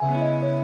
Bye.